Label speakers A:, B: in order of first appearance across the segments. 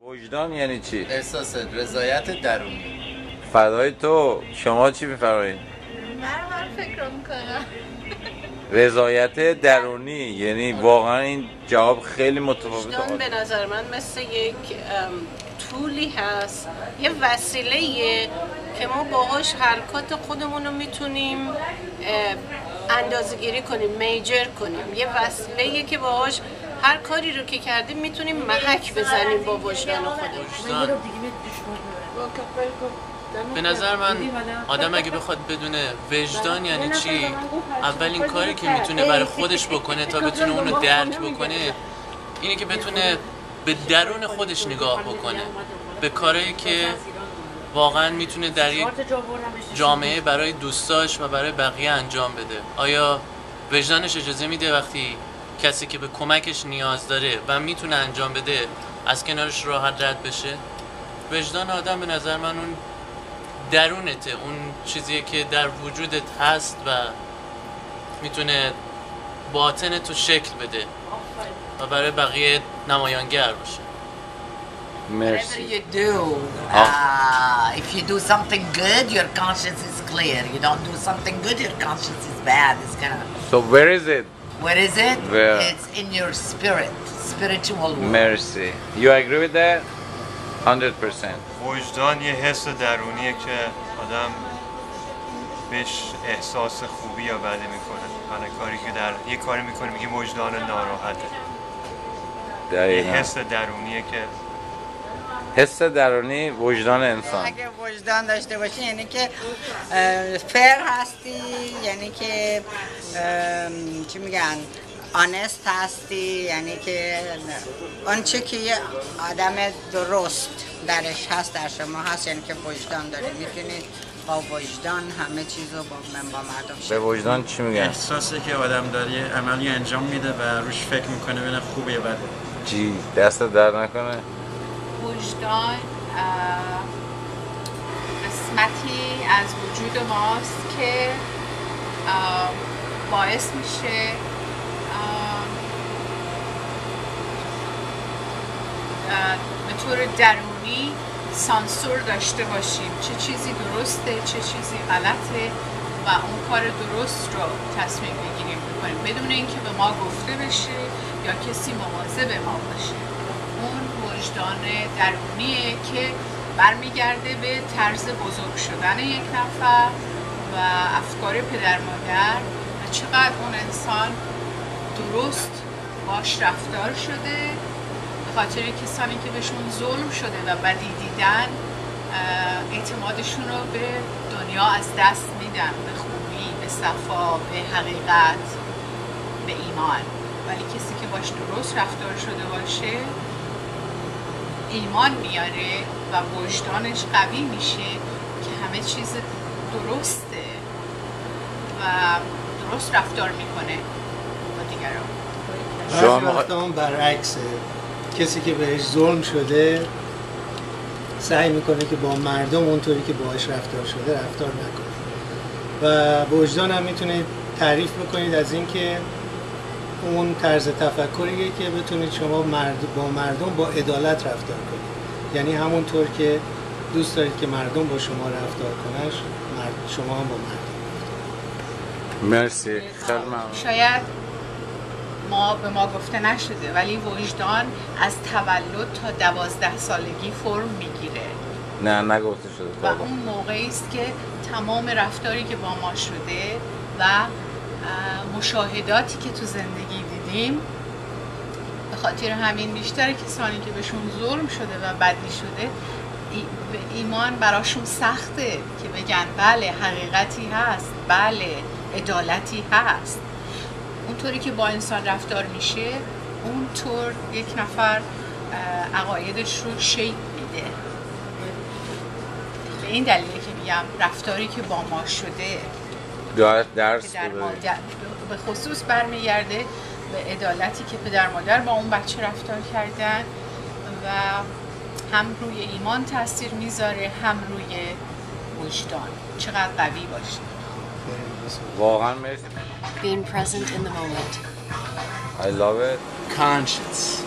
A: وجدان یعنی چی؟
B: احساس رضایت درونی.
A: فدای تو. شما چی میفرمایید؟
C: من هم فکر می‌کنم.
A: رضایت درونی. یعنی واقعا این جواب خیلی متفاوت
D: وجدان به نظر من مثل یک طولی هست. یه وسیله که ما باهاش حرکات خودمون رو می‌تونیم اندازه گیری کنیم میجر کنیم. یه وسیله که باهاش هر کاری رو که کردیم می‌تونیم محک بزنیم با وجدان خودمون.
E: به نظر من آدم اگه بخواد بدونه وجدان یعنی چی؟ اولین کاری که می‌تونه برای خودش بکنه تا بتونه اونو درک بکنه اینه که بتونه به درون خودش نگاه بکنه. به کارهایی که واقعا می‌تونه در یک جامعه برای دوستاش و برای بقیه انجام بده. آیا وجدانش اجازه میده وقتی کسی که به کمکش نیاز داره و می‌تونه انجام بده از کنارش راحت رد بشه وجدان آدم به نظر من اون درونته اون چیزیه که در وجودت هست و می‌تونه باطن تو شکل بده و برای بقیه نمایانگر باشه
F: Whatever
A: مرسی
F: you do, uh, if you do something good, your conscience is clear. You don't do something good, your conscience is bad. It's gonna.
A: So where is it?
F: What is it?
A: Where?
F: It's in your spirit, spiritual world.
A: مرسی You agree with that? 100%
G: وجدان یه حس درونیه که آدم بهش احساس خوبی یا بده می‌کنه برای کاری که در یه کاری می‌کنه میگه وجدان ناراحته یه حس درونیه که
A: حس درونی وجدان انسان.
H: اگه وجدان داشته باشی یعنی که فر هستی یعنی که چی میگن آنست هستی یعنی که آنچه که یه آدم درست درش هست در شما هست یعنی که وجدان داری می‌تونید با وجدان همه چیز رو با, من با مردم
A: به وجدان چی میگن؟
I: احساسی که آدم داره یه عملی انجام میده و روش فکر می‌کنه ببینه خوبه یا بده.
A: جی دست در نکنه.
C: وجدان قسمتی از وجود ماست که باعث میشه به طور درونی سانسور داشته باشیم. چه چیزی درسته چه چیزی غلطه و اون کار درست رو تصمیم بگیریم بکنیم. بدون اینکه به ما گفته بشه یا کسی مواظب ما باشه. اون وجدان درونیه که برمیگرده به طرز بزرگ شدن یک نفر و افکار پدر مادر و چقدر اون انسان درست باش رفتار شده به خاطر کسانی که بهشون ظلم شده و بدی دیدن اعتمادشون رو به دنیا از دست میدن به خوبی به صفا به حقیقت به ایمان. ولی کسی که باش درست رفتار شده باشه ایمان میاره و وجدانش قوی میشه که همه چیز درسته و درست رفتار می‌کنه با دیگران.
A: شما
J: وقتا اون برعکسه کسی که بهش ظلم شده سعی می‌کنه که با مردم اونطوری که باهاش رفتار شده رفتار نکنه. و وجدان هم می‌تونید تعریف بکنید از اینکه اون طرز تفکریه که بتونید شما مرد با مردم با عدالت رفتار کنید. یعنی همونطور که دوست دارید که مردم با شما رفتار کنن مرد شما هم با مردم.
A: مرسی. خیلی ممنون.
C: شاید ما به ما گفته نشده ولی وجدان از تولد تا دوازده سالگی فرم می‌گیره.
A: نه نگفته شده.
C: و
A: حالا.
C: اون موقعی است که تمام رفتاری که با ما شده و مشاهداتی که تو زندگی دیدیم. به خاطر همین بیشتر کسانی که بهشون ظلم شده و بدی شده ایمان براشون سخته که بگن بله حقیقتی هست بله عدالتی هست. اونطوری که با انسان رفتار میشه اونطور یک نفر عقایدش رو شیپ میده. به این دلیله که میگم رفتاری که با ما شده که
A: درس
C: در
A: بده
C: مادر به خصوص برمیگرده به عدالتی که پدر مادر با اون بچه رفتار کردن و هم روی ایمان تاثیر می‌ذاره هم روی وجدان. چقدر قوی باشه.
A: واقعا مرسی.
D: Being present in the moment.
A: I love it.
B: Conscience.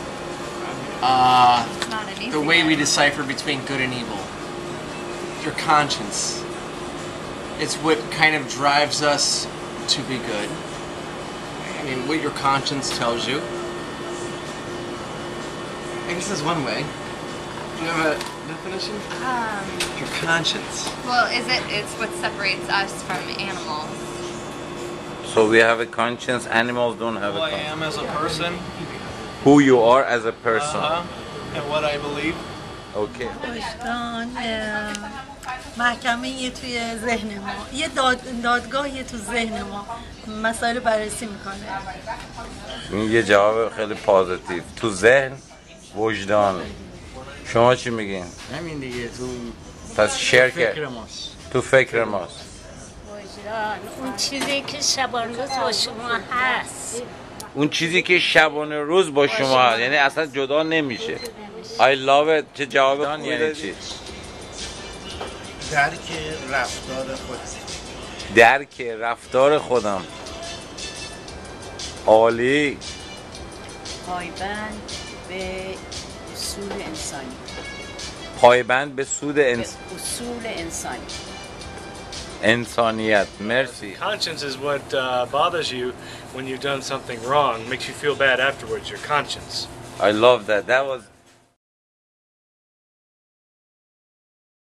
B: uh,
K: the way we decipher between good and evil. Your conscience. It's what kind of drives us to be good. I mean, what your conscience tells you. I guess that's one way. Do you have a definition?
L: Um,
K: Your conscience.
L: well, is it? It's what separates us from animals.
A: So we have a conscience. Animals don't have
K: Who
A: a
K: I
A: conscience.
K: am as a person.
A: Who you are as a person.
K: Uh-huh. And what I believe.
A: Okay.
M: محکمه یه توی ذهن ما. یه داد دادگاهی تو ذهن ما. مسائل بررسی می‌کنه.
A: این یه جواب خیلی پازیتیو. تو ذهن وجدان. شما چی میگین؟
I: همین دیگه تو
A: پس
I: ماست.
A: تو فکر ماست.
N: وجدان. اون چیزی که شبان روز با شما هست.
A: اون چیزی که شبانه روز با شما هست. یعنی اصلا جدا نمیشه. I love it. چه جواب یعنی چی
O: درک رفتار خود
A: درک رفتار خودم عالی
P: پایبند به اصول انسانی
A: پایبند به سود انس...
P: اصول انسانی
A: انسانیت مرسی
Q: Conscience is what uh, bothers you when you've done something wrong, makes you feel bad afterwards, your conscience.
A: I love that that was